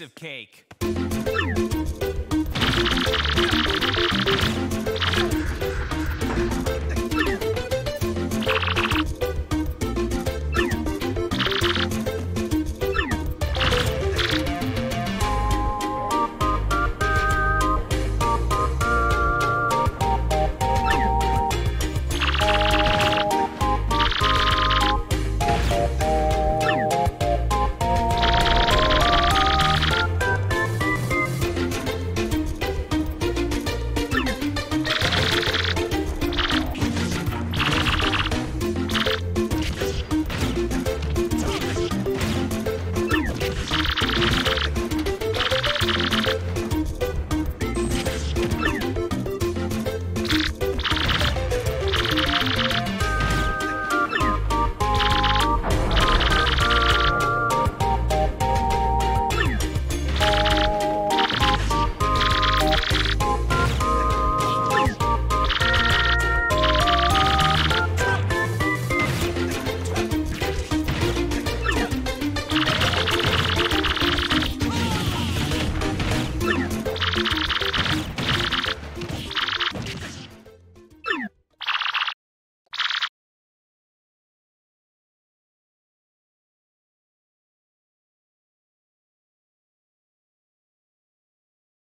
piece of cake.